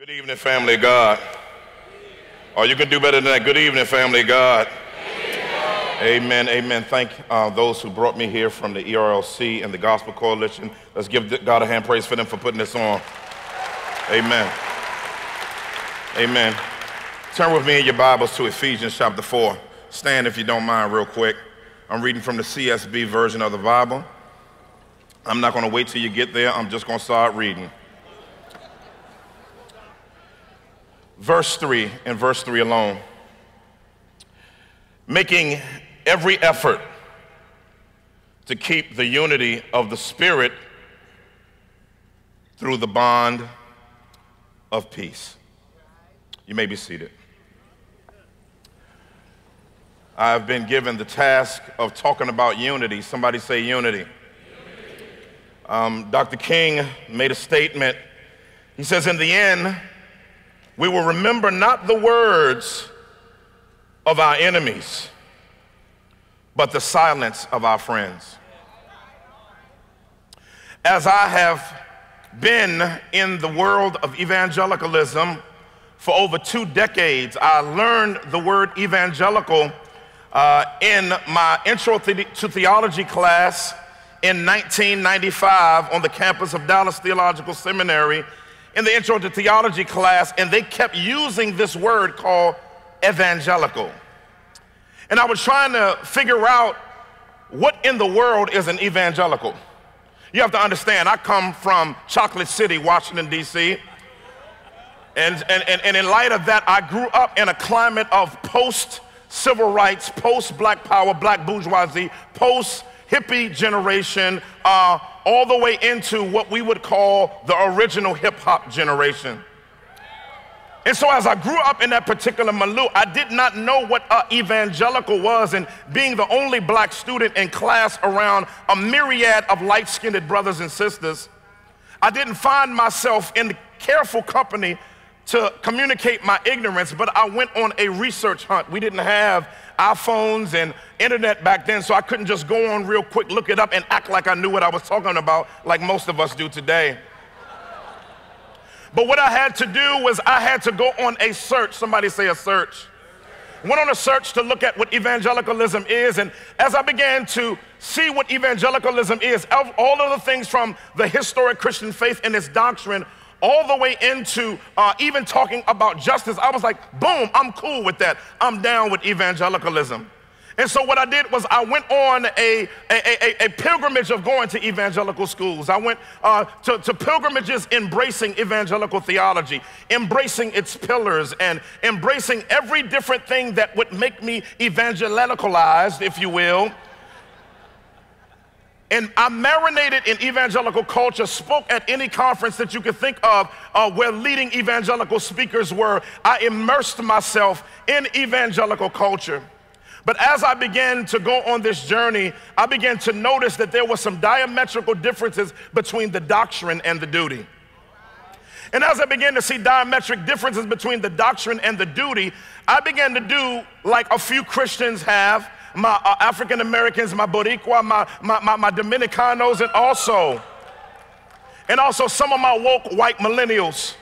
Good evening, family God. Oh, you can do better than that. Good evening, family God. Amen. Amen. Thank uh, those who brought me here from the ERLC and the Gospel Coalition. Let's give God a hand praise for them for putting this on. Amen. Amen. Turn with me in your Bibles to Ephesians chapter 4. Stand if you don't mind, real quick. I'm reading from the CSB version of the Bible. I'm not going to wait till you get there. I'm just going to start reading. Verse 3 and verse 3 alone. Making every effort to keep the unity of the Spirit through the bond of peace. You may be seated. I've been given the task of talking about unity. Somebody say unity. unity. Um, Dr. King made a statement. He says, In the end, we will remember not the words of our enemies, but the silence of our friends. As I have been in the world of evangelicalism for over two decades, I learned the word evangelical uh, in my intro to theology class in 1995 on the campus of Dallas Theological Seminary in the intro to theology class, and they kept using this word called evangelical. And I was trying to figure out what in the world is an evangelical. You have to understand, I come from Chocolate City, Washington, D.C. And, and, and, and in light of that, I grew up in a climate of post civil rights, post black power, black bourgeoisie, post hippie generation, uh, all the way into what we would call the original hip hop generation. And so, as I grew up in that particular milieu, I did not know what uh, evangelical was. And being the only black student in class around a myriad of light skinned brothers and sisters, I didn't find myself in careful company to communicate my ignorance, but I went on a research hunt. We didn't have iPhones and internet back then, so I couldn't just go on real quick, look it up, and act like I knew what I was talking about, like most of us do today. But what I had to do was I had to go on a search. Somebody say a search. Went on a search to look at what evangelicalism is, and as I began to see what evangelicalism is, all of the things from the historic Christian faith and its doctrine all the way into uh, even talking about justice, I was like, boom, I'm cool with that. I'm down with evangelicalism. And so what I did was I went on a, a, a, a pilgrimage of going to evangelical schools. I went uh, to, to pilgrimages embracing evangelical theology, embracing its pillars, and embracing every different thing that would make me evangelicalized, if you will. And I marinated in evangelical culture, spoke at any conference that you could think of uh, where leading evangelical speakers were. I immersed myself in evangelical culture. But as I began to go on this journey, I began to notice that there were some diametrical differences between the doctrine and the duty. And as I began to see diametric differences between the doctrine and the duty, I began to do like a few Christians have my uh, African Americans, my Boricua, my, my, my, my Dominicanos, and also, and also some of my woke white millennials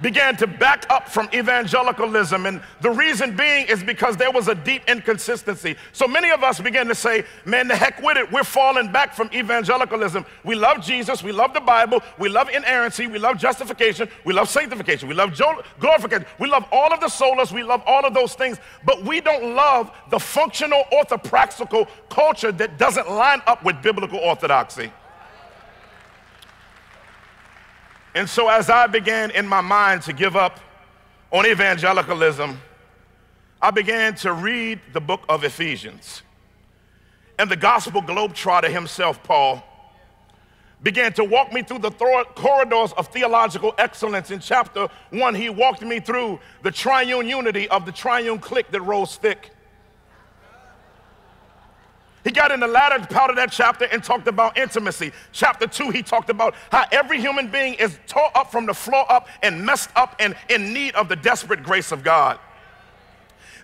began to back up from evangelicalism. And the reason being is because there was a deep inconsistency. So many of us began to say, man, the heck with it. We're falling back from evangelicalism. We love Jesus. We love the Bible. We love inerrancy. We love justification. We love sanctification. We love glorification. We love all of the solas. We love all of those things. But we don't love the functional orthopraxical culture that doesn't line up with biblical orthodoxy. And so, as I began in my mind to give up on evangelicalism, I began to read the book of Ephesians. And the gospel globetrotter himself, Paul, began to walk me through the corridors of theological excellence. In chapter one, he walked me through the triune unity of the triune clique that rose thick. He got in the latter part of that chapter and talked about intimacy. Chapter two, he talked about how every human being is tore up from the floor up and messed up and in need of the desperate grace of God.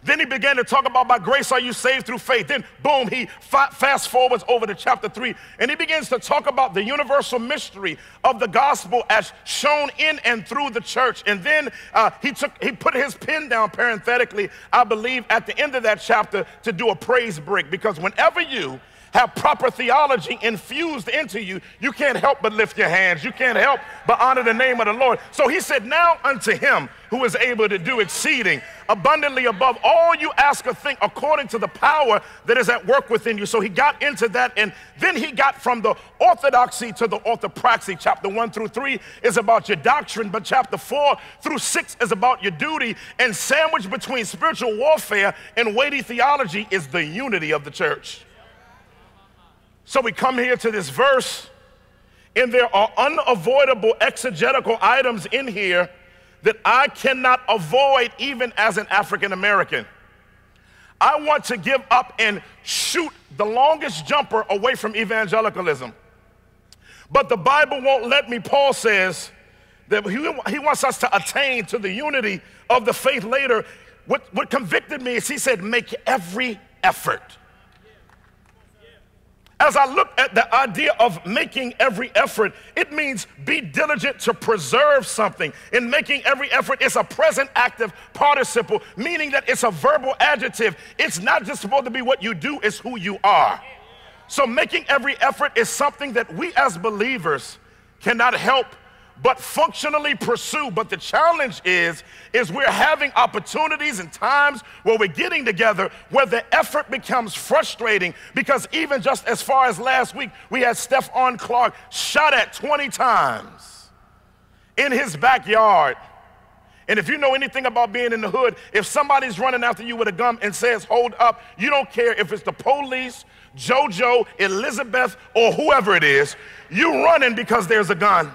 Then he began to talk about by grace are you saved through faith. Then, boom, he fa- fast forwards over to chapter three and he begins to talk about the universal mystery of the gospel as shown in and through the church. And then uh, he took he put his pen down parenthetically, I believe, at the end of that chapter to do a praise break because whenever you have proper theology infused into you, you can't help but lift your hands. You can't help but honor the name of the Lord. So he said, Now unto him who is able to do exceeding abundantly above all you ask or think according to the power that is at work within you. So he got into that, and then he got from the orthodoxy to the orthopraxy. Chapter one through three is about your doctrine, but chapter four through six is about your duty. And sandwiched between spiritual warfare and weighty theology is the unity of the church. So we come here to this verse, and there are unavoidable exegetical items in here that I cannot avoid even as an African American. I want to give up and shoot the longest jumper away from evangelicalism. But the Bible won't let me. Paul says that he, he wants us to attain to the unity of the faith later. What, what convicted me is he said, make every effort as I look at the idea of making every effort, it means be diligent to preserve something. In making every effort, it's a present active participle, meaning that it's a verbal adjective. It's not just supposed to be what you do, it's who you are. So, making every effort is something that we as believers cannot help but functionally pursue. But the challenge is, is we're having opportunities and times where we're getting together where the effort becomes frustrating because even just as far as last week, we had Stephon Clark shot at 20 times in his backyard. And if you know anything about being in the hood, if somebody's running after you with a gun and says, hold up, you don't care if it's the police, JoJo, Elizabeth, or whoever it is, you running because there's a gun.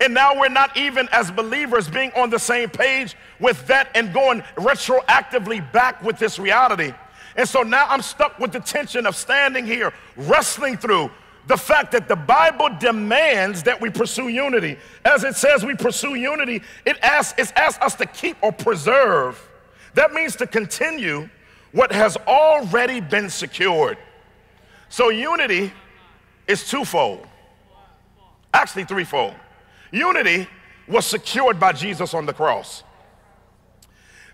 And now we're not even as believers being on the same page with that and going retroactively back with this reality. And so now I'm stuck with the tension of standing here, wrestling through the fact that the Bible demands that we pursue unity. As it says we pursue unity, it asks, it asks us to keep or preserve. That means to continue what has already been secured. So unity is twofold, actually threefold. Unity was secured by Jesus on the cross.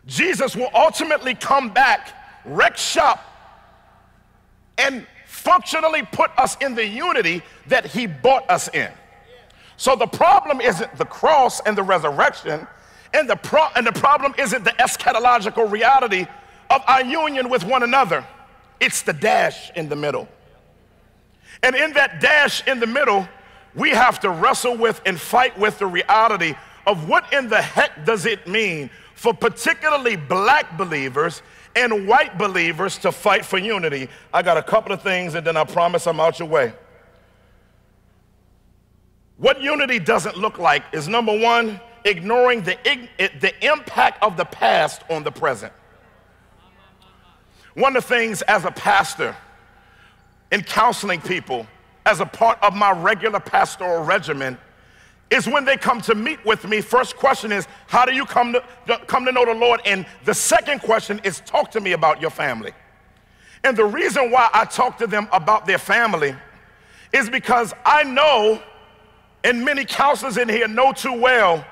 Jesus will ultimately come back, wreck shop, and functionally put us in the unity that he bought us in. So the problem isn't the cross and the resurrection, and the, pro- and the problem isn't the eschatological reality of our union with one another. It's the dash in the middle. And in that dash in the middle, we have to wrestle with and fight with the reality of what in the heck does it mean for particularly black believers and white believers to fight for unity. I got a couple of things and then I promise I'm out your way. What unity doesn't look like is number one, ignoring the, the impact of the past on the present. One of the things as a pastor in counseling people as a part of my regular pastoral regimen is when they come to meet with me. First question is, how do you come to, come to know the Lord? And the second question is, talk to me about your family. And the reason why I talk to them about their family is because I know, and many counselors in here know too well,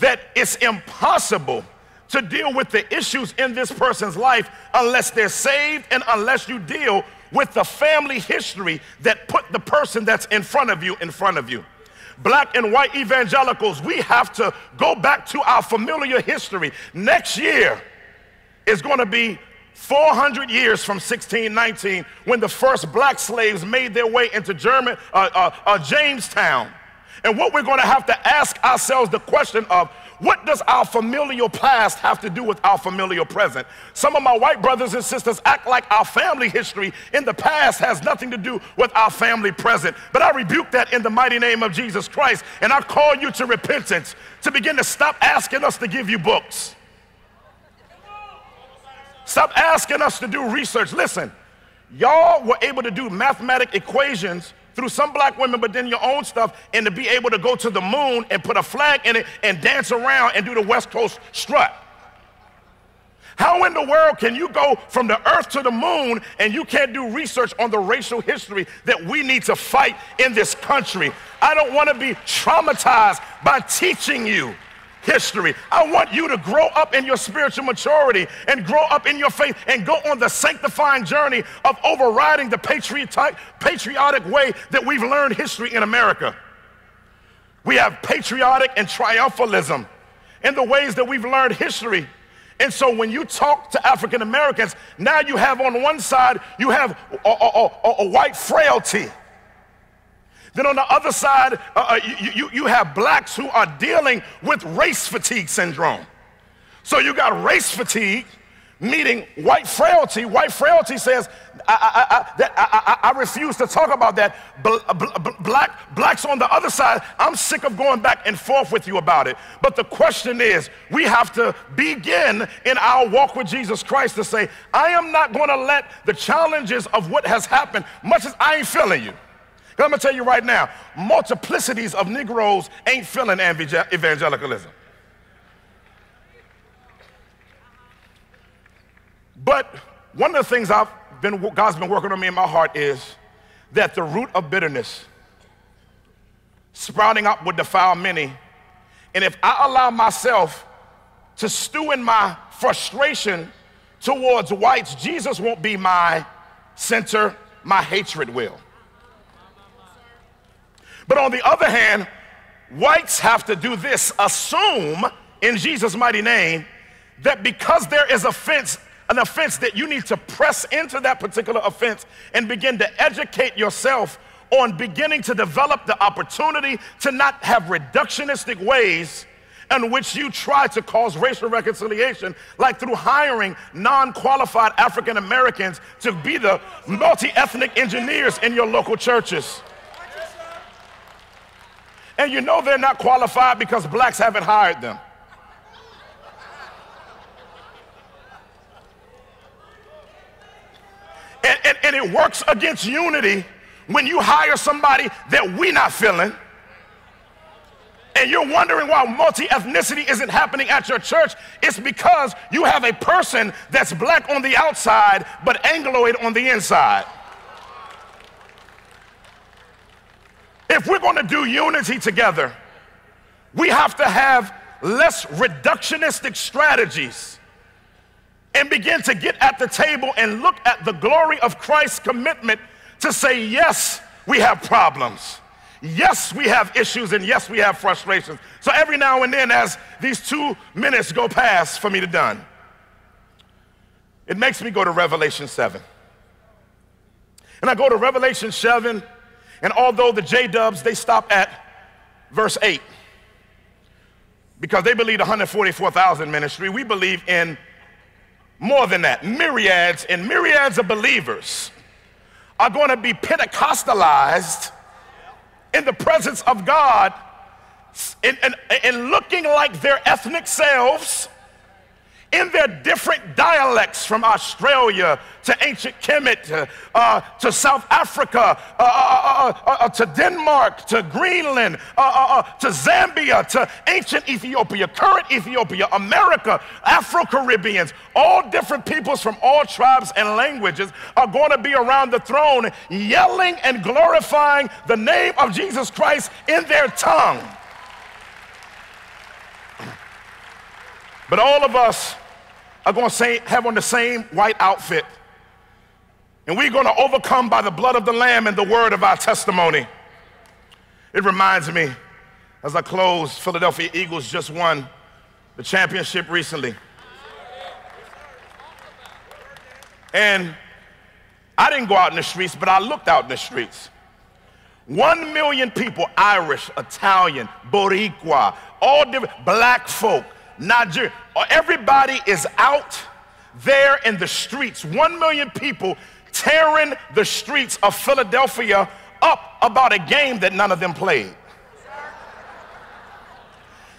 that it's impossible to deal with the issues in this person's life unless they're saved and unless you deal with the family history that put the person that's in front of you in front of you. Black and white evangelicals, we have to go back to our familiar history. Next year is going to be 400 years from 1619 when the first black slaves made their way into German, uh, uh, uh, Jamestown. And what we're going to have to ask ourselves the question of what does our familial past have to do with our familial present? Some of my white brothers and sisters act like our family history in the past has nothing to do with our family present. But I rebuke that in the mighty name of Jesus Christ. And I call you to repentance, to begin to stop asking us to give you books. Stop asking us to do research. Listen, y'all were able to do mathematic equations through some black women, but then your own stuff, and to be able to go to the moon and put a flag in it and dance around and do the West Coast strut. How in the world can you go from the earth to the moon and you can't do research on the racial history that we need to fight in this country? I don't want to be traumatized by teaching you history. I want you to grow up in your spiritual maturity and grow up in your faith and go on the sanctifying journey of overriding the patriotic, patriotic way that we've learned history in America. We have patriotic and triumphalism in the ways that we've learned history. And so when you talk to African Americans, now you have on one side, you have a, a, a, a white frailty. Then on the other side, uh, uh you, you, you have blacks who are dealing with race fatigue syndrome. So you got race fatigue meeting white frailty. White frailty says, I, I, I, that, I, refuse to talk about that. Black, blacks on the other side, I'm sick of going back and forth with you about it. But the question is, we have to begin in our walk with Jesus Christ to say, I am not going to let the challenges of what has happened, much as I ain't feeling you. I'm gonna tell you right now, multiplicities of Negroes ain't feeling evangelicalism. But one of the things I've been, God's been working on me in my heart is that the root of bitterness sprouting up would defile many. And if I allow myself to stew in my frustration towards whites, Jesus won't be my center, my hatred will. But on the other hand, whites have to do this assume in Jesus' mighty name that because there is offense, an offense that you need to press into that particular offense and begin to educate yourself on beginning to develop the opportunity to not have reductionistic ways in which you try to cause racial reconciliation, like through hiring non qualified African Americans to be the multi ethnic engineers in your local churches. And you know they're not qualified because blacks haven't hired them. And, and, and, it works against unity when you hire somebody that we're not feeling. And you're wondering why multi-ethnicity isn't happening at your church. It's because you have a person that's black on the outside but angloid on the inside If we're going to do unity together, we have to have less reductionistic strategies and begin to get at the table and look at the glory of Christ's commitment to say, yes, we have problems. Yes, we have issues, and yes, we have frustrations. So every now and then, as these two minutes go past for me to done, it makes me go to Revelation 7. And I go to Revelation 7 and although the J dubs, they stop at verse 8 because they believe 144,000 ministry, we believe in more than that. Myriads and myriads of believers are going to be Pentecostalized in the presence of God and, looking like their ethnic selves in their different dialects from Australia to ancient Kemet uh, to South Africa uh, uh, uh, uh to Denmark to Greenland uh, to Zambia to ancient Ethiopia, current Ethiopia, America, Afro Caribbeans, all different peoples from all tribes and languages are going to be around the throne yelling and glorifying the name of Jesus Christ in their tongue. But all of us are going to have on the same white outfit. And we're going to overcome by the blood of the Lamb and the word of our testimony. It reminds me, as I close, Philadelphia Eagles just won the championship recently. And I didn't go out in the streets, but I looked out in the streets. One million people, Irish, Italian, Boricua, all different, black folk, Nigeria. Uh, everybody is out there in the streets. One million people tearing the streets of Philadelphia up about a game that none of them played.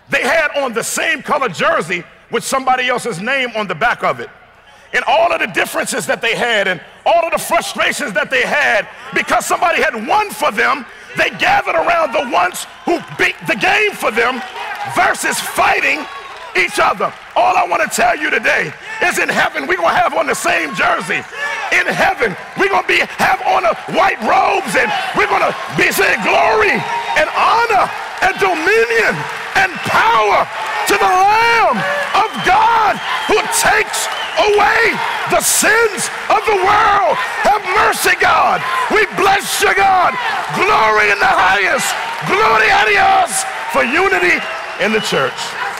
They had on the same color jersey with somebody else's name on the back of it. And all of the differences that they had and all of the frustrations that they had because somebody had won for them, they gathered around the ones who beat the game for them versus fighting each other. All I want to tell you today is in heaven, we're going to have on the same jersey. In heaven, we're going to be have on a white robes and we're going to be saying glory and honor and dominion and power to the Lamb of God who takes away the sins of the world. Have mercy, God. We bless you, God. Glory in the highest. Gloria a Dios for unity in the church.